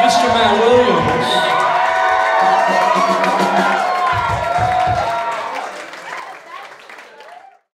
Mr. Matt Williams.